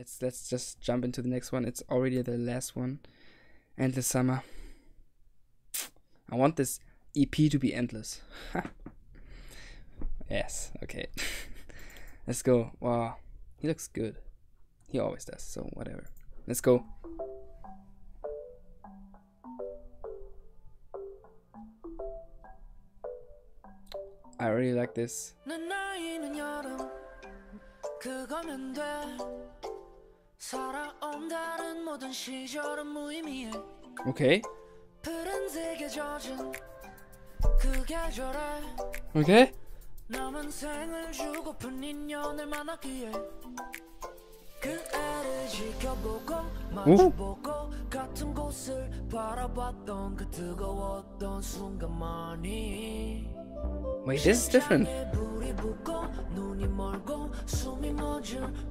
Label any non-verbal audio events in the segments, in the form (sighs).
let's let's just jump into the next one. It's already the last one. Endless summer. I want this EP to be endless. (laughs) yes, okay. (laughs) let's go. Wow. He looks good. He always does, so whatever. Let's go. I really like this. Okay. Okay. 오? Wait, this is different.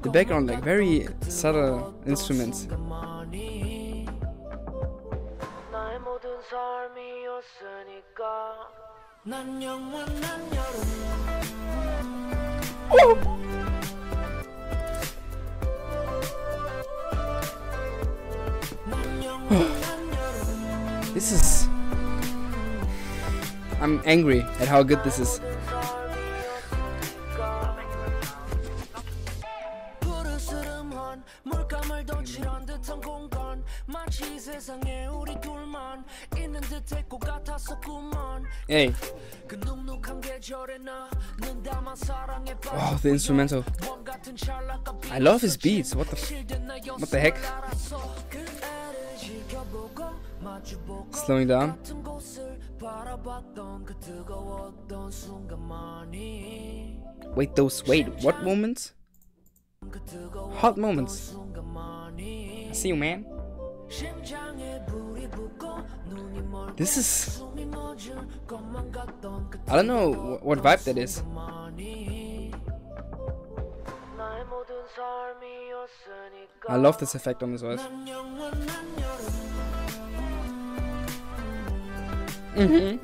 The background, like very subtle instruments. Oh! this is... I'm angry at how good this is. 고 마주보고 같은 곳을 바라봤던 그 뜨거웠던 순간만이 Wait, this is different. The background, like very subtle instruments. Oh! this is... I'm angry at how good this is. Hey. Oh, the instrumental. I love his beats. What the what the heck? Slowing down. Wait, those wait, what moments? Hot moments. See you, man. This is. I don't know what vibe that is. I love this effect on this voice. Mm-hmm.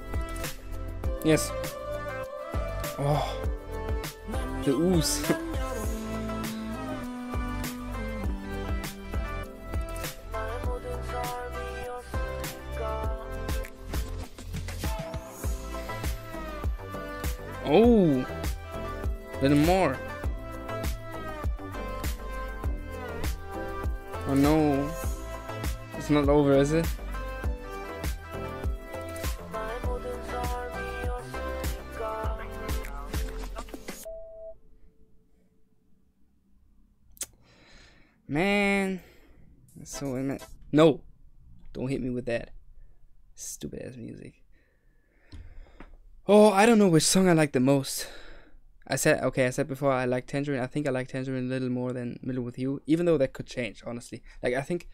Yes. Oh. The ooze. (laughs) oh. Little more. Oh no. It's not over, is it? Man. So No. Don't hit me with that. Stupid ass music. Oh, I don't know which song I like the most. I said okay. I said before I like Tangerine. I think I like Tangerine a little more than Middle with You, even though that could change. Honestly, like I think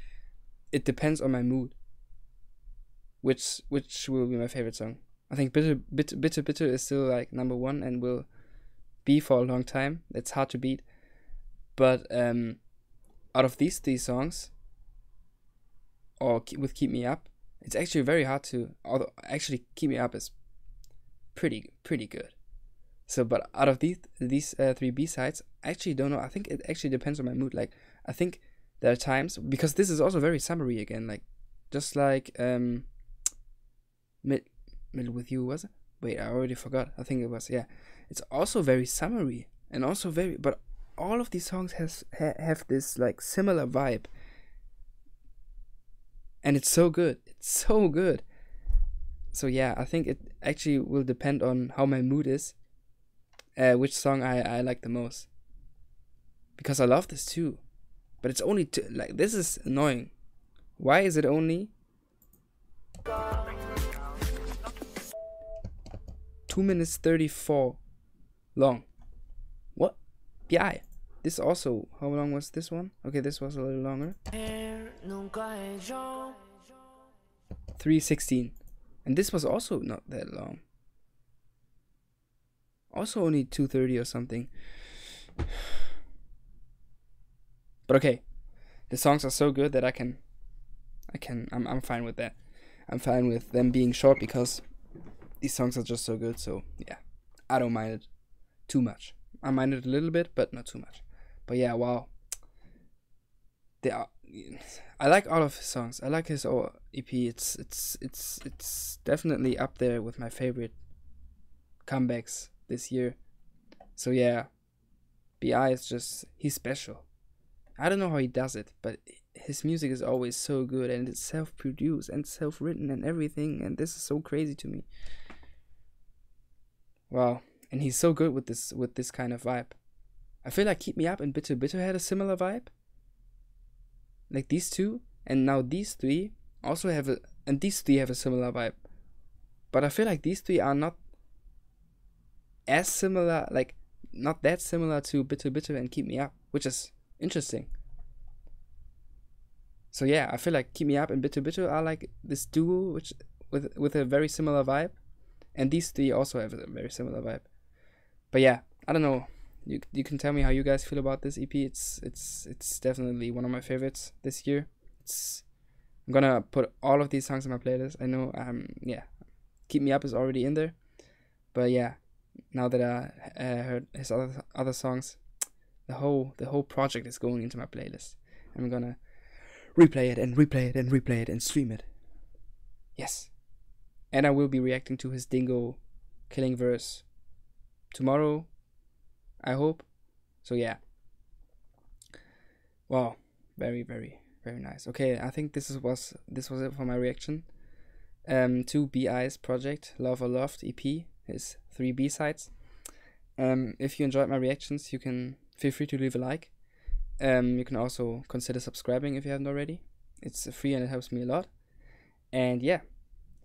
it depends on my mood. Which which will be my favorite song? I think Bitter Bitter Bitter Bitter is still like number one and will be for a long time. It's hard to beat. But um, out of these three songs, or with Keep Me Up, it's actually very hard to. Although actually Keep Me Up is pretty pretty good. So, but out of these these uh, three B sides, I actually don't know. I think it actually depends on my mood. Like, I think there are times because this is also very summery again. Like, just like um, mid middle with you was it? Wait, I already forgot. I think it was yeah. It's also very summery and also very. But all of these songs has ha, have this like similar vibe, and it's so good. It's so good. So yeah, I think it actually will depend on how my mood is uh, which song I, I like the most. Because I love this too. But it's only two, like this is annoying. Why is it only two minutes thirty four long? What? Yeah. This also how long was this one? Okay, this was a little longer. Three sixteen. And this was also not that long. Also only 230 or something. (sighs) But okay. The songs are so good that I can I can I'm I'm fine with that. I'm fine with them being short because these songs are just so good, so yeah. I don't mind it too much. I mind it a little bit, but not too much. But yeah, wow. They are. I like all of his songs. I like his all EP. It's it's it's it's definitely up there with my favorite comebacks this year. So yeah, B.I is just he's special. I don't know how he does it, but his music is always so good and it's self-produced and self-written and everything and this is so crazy to me. Wow, and he's so good with this with this kind of vibe. I feel like Keep Me Up and Bitter Bitter had a similar vibe. Like these two, and now these three also have a and these three have a similar vibe. But I feel like these three are not as similar, like not that similar to Bitter Bitter and Keep Me Up, which is interesting. So yeah, I feel like Keep Me Up and Bitter Bitter are like this duo which with with a very similar vibe. And these three also have a very similar vibe. But yeah, I don't know. You you can tell me how you guys feel about this EP. It's it's it's definitely one of my favorites this year. It's I'm gonna put all of these songs in my playlist. I know um yeah, Keep Me Up is already in there. But yeah, now that I uh, heard his other other songs, the whole the whole project is going into my playlist. I'm gonna replay it and replay it and replay it and stream it. Yes. And I will be reacting to his Dingo killing verse tomorrow, I hope. So yeah. Wow, very very very nice. Okay, I think this is, was this was it for my reaction. Um, to B.I's project Love or Loved EP, his three B sides. Um, if you enjoyed my reactions, you can feel free to leave a like. Um, you can also consider subscribing if you haven't already. It's free and it helps me a lot. And yeah,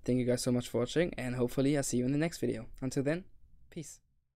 thank you guys so much for watching, and hopefully I'll see you in the next video. Until then, peace.